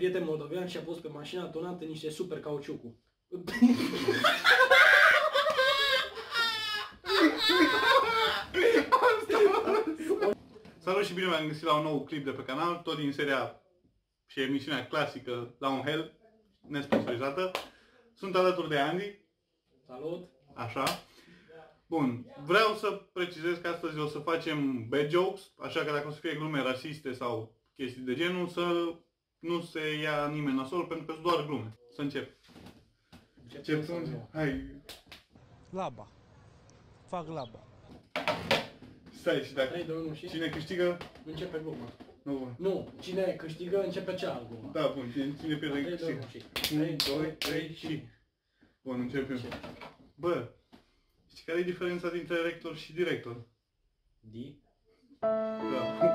prieten moldovean și a pus pe mașina tonată niște super cauciucul. Salut și bine v-am găsit la un nou clip de pe canal, tot din seria și emisiunea clasică La un Hell, nesponsorizată. Sunt alături de Andy, Salut! așa. Bun, vreau să precizez că astăzi o să facem bad jokes, așa că dacă o să fie glume rasiste sau chestii de genul, să nu se ia nimeni nasol, pentru că sunt doar glume. Să încep. Încep tu? Hai, Laba. Fac laba. stai și dacă 3, 2, 1 și cine câștigă, începe gluma. nu bun. Nu, cine câștigă începe cealaltă glumă. Da, bun, cine, cine pierde 3, 2, 1 câștigă. și 1, 3, 2, 3 și... Bun, începem. Ce? Bă, știi care e diferența dintre rector și director? Di? Da.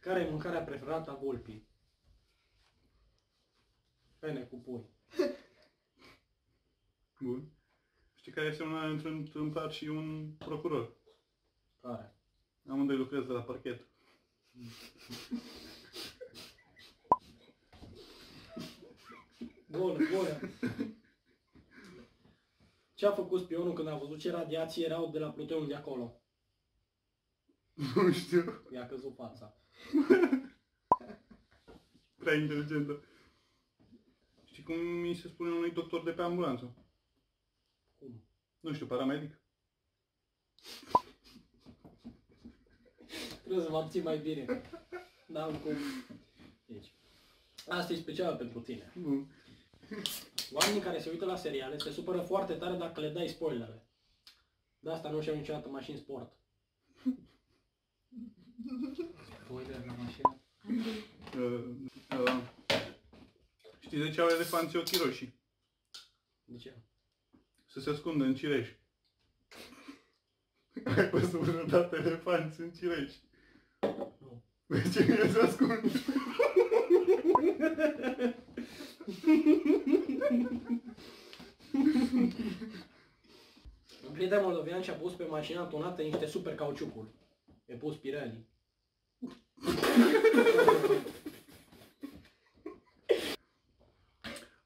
Care e mâncarea preferată a vulpii? Pene cu pui. Bun. Știi care este una între un tâmplar și un procuror? Care? Amândoi lucrez de la parchet. Bun, bun. Ce a făcut spionul când a văzut ce radiații erau de la Plutonul de acolo? Nu știu. I-a căzut fața. Prea inteligentă. Știi cum mi se spune unui doctor de pe ambulanță? Cum? Nu știu, paramedic? Trebuie să mă abțin mai bine. N-am cum. Deci, asta e special pentru tine. Nu. Oamenii care se uită la seriale se supără foarte tare dacă le dai spoilere. De asta nu și-au niciodată mașini sport. Spoiler la mașină? Uh, uh, știi de ce au elefanții ochii roșii? De ce? Să se ascundă în cireș. Ai văzut vreodată elefanți în cireș? Nu. De ce nu se ascund? Un prieten moldovean și-a pus pe mașina tonată niște super cauciucuri. E pus Pirelli.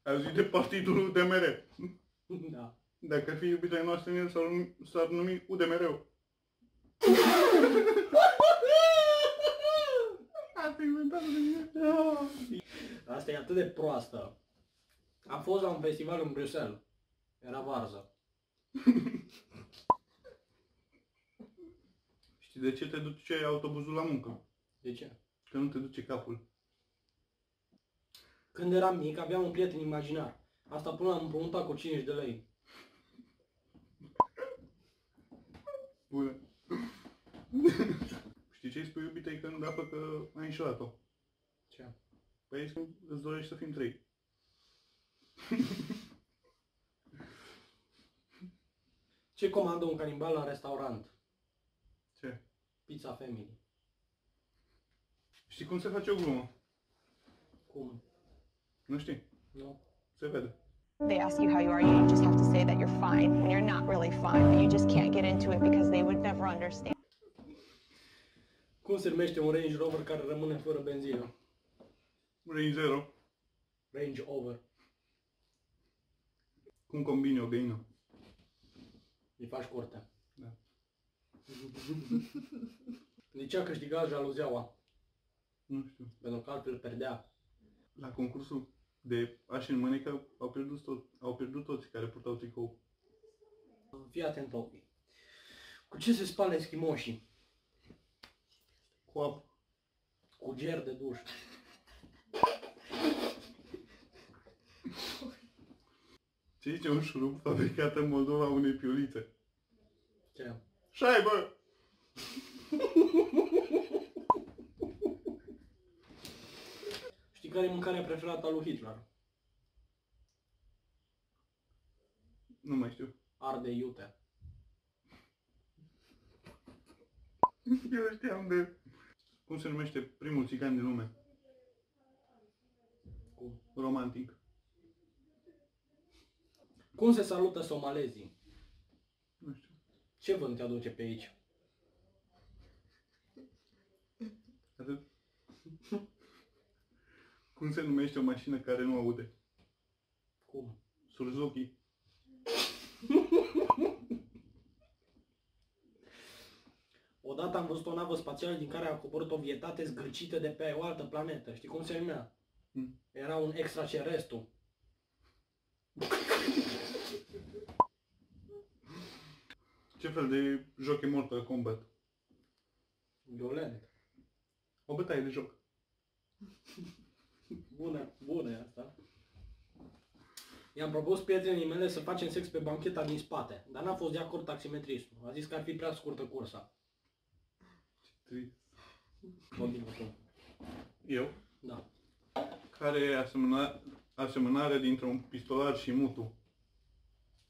Ai auzit de partidul UDMR. da. Dacă ar fi iubita noastră în el, s-ar numi, s-ar numi UDMR. Asta e inventat de mine. Asta e atât de proastă. Am fost la un festival în Bruxelles. Era varză. Știi de ce te duce autobuzul la muncă? De ce? Că nu te duce capul. Când eram mic, aveam un prieten imaginar. Asta până am împrumutat cu 5 de lei. Bună. Știi ce îi spui iubitei când află că ai înșelat-o? Ce? Păi îți spui, îți dorești să fim trei. Ce comandă un canibal la restaurant? Ce? Pizza Family. Știi cum se face o glumă? Cum? Nu știi? Nu? Se vede. They ask you how you are, you just have to say that you're fine when you're not really fine, but you just can't get into it because they would never understand. Cum se numește un Range Rover care rămâne fără benzină? Range zero. Range Over. Cum combini o găină? Îi faci curte. Da. De ce a câștigat jaluzeaua? Nu știu. Pentru că altfel perdea. La concursul de ași în mânecă au pierdut, tot, au pierdut toți care purtau tricou. Fii atent, Ovi. Cu ce se spală eschimoșii? Cu apă. Cu ger de duș. Ce zice un șurub fabricat în Moldova unei piulițe? Ce? Șaibă! Știi care e mâncarea preferată a lui Hitler? Nu mai știu. Arde iute. Eu știam de... Cum se numește primul țigan din lume? Cum? Romantic. Cum se salută somalezii? Nu știu. Ce vânt te aduce pe aici? Cum se numește o mașină care nu aude? Cum? Suzuki. Odată am văzut o navă spațială din care a coborât o vietate zgârcită de pe o altă planetă. Știi cum se numea? Hmm. Era un extracerestu. Ce fel de joc e Mortal Kombat? Violent. O bătaie de joc. Bună, bună e asta. I-am propus prietenii mele să facem sex pe bancheta din spate, dar n-a fost de acord taximetristul. A zis că ar fi prea scurtă cursa. Trist. Continuă tu. Eu? Da. Care e asemăna, asemănarea dintre un pistolar și mutu?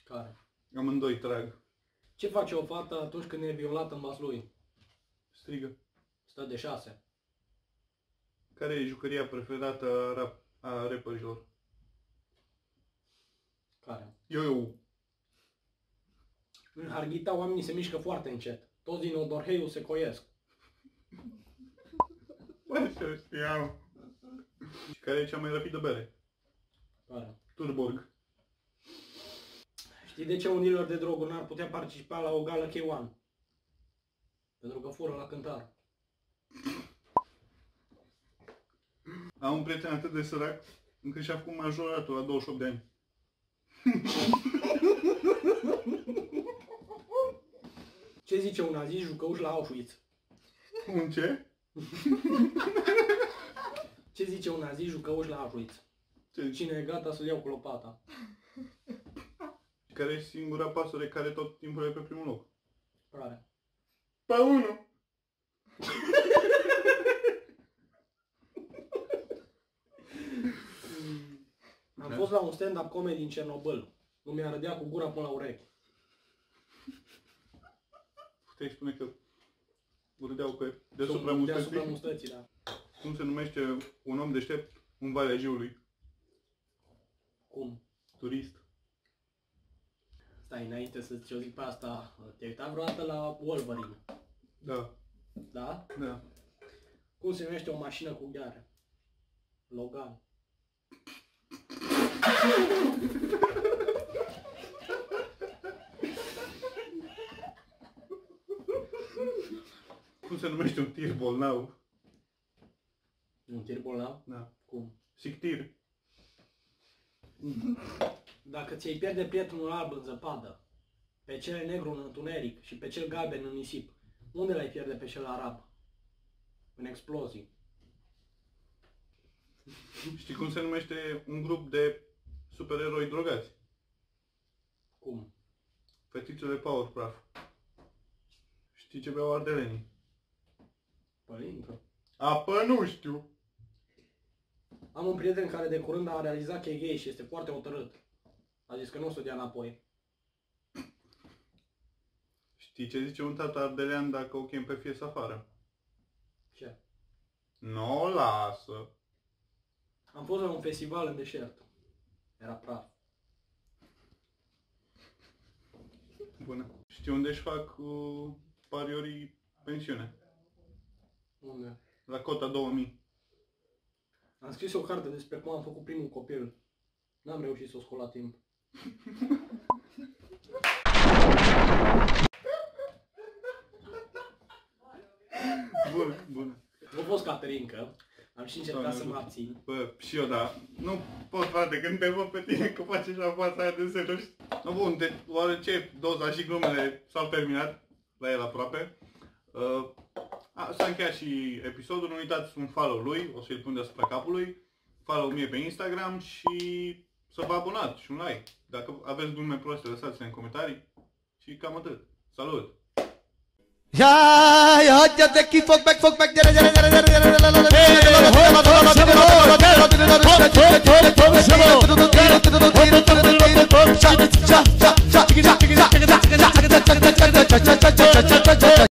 Care? Amândoi trag. Ce face o fată atunci când e violată în vas lui? Strigă. Stă de șase. Care e jucăria preferată a, rap, a rapperilor? Care? Eu, eu. În Harghita oamenii se mișcă foarte încet. Toți din Odorheiu se coiesc. Bă, ce știam. Și care e cea mai rapidă bere? Care? Turborg. Știi de ce un dealer de droguri n-ar putea participa la o gală K1? Pentru că fură la cântar. Am un prieten atât de sărac încât și-a făcut majoratul la 28 de ani. Ce zice un nazist jucăuș la Auschwitz? Un ce? Ce zice un nazist jucăuș la Auschwitz? ce? Cine e gata să-l iau cu lopata? Care e singura pasăre care tot timpul e pe primul loc? Care? Pa 1! Am fost la un stand-up comedy în Cernobâl. Nu mi-a râdea cu gura până la urechi. Puteai spune că râdeau pe deasupra Sunt Deasupra mustății. mustății, da. Cum se numește un om deștept în Valea Jiului? Cum? Turist. Stai, înainte să ți-o zic pe asta, te-ai uitat vreodată la Wolverine? Da, Da? da. Cum se numește o mașină cu gheare? Logan. Cum se numește un tir bolnav? Un tir bolnav? Da. Cum? Sictir. Dacă ți-ai pierde prietenul alb în zăpadă, pe cel negru în întuneric și pe cel galben în nisip, unde l-ai pierde pe cel arab? În explozii. Știi cum se numește un grup de supereroi drogați? Cum? Fetițele Powerpuff. Știi ce beau ardelenii? Pălincă. Apă nu știu. Am un prieten care de curând a realizat că e gay și este foarte hotărât. A zis că nu o să o dea înapoi. Știi ce zice un tată ardelean dacă o chem pe fie să afară? Ce? Nu o lasă. Am fost la un festival în deșert. Era praf. Bună. Știi unde își fac uh, pariorii pensiune? Unde? La cota 2000. Am scris o carte despre cum am făcut primul copil. N-am reușit să o scol la timp. Bun, bun. Nu fost Caterinca. Am și încercat să mă abțin. Bă, și eu da. Nu pot, frate, când te văd pe tine că faci așa fața aia de serios. Nu, bun, de, oarece doza și glumele s-au terminat, la el aproape. Uh, a, S-a încheiat și episodul, nu uitați un follow lui, o să-l pun deasupra capului, follow mie pe Instagram și să vă abonați și un like. Dacă aveți glume proaste, lăsați-le în comentarii și cam atât. Salut! يا يا هدي تكي فوق بك فوق بك جرى جرى جرى جرى جرى جرى جرى جرى جرى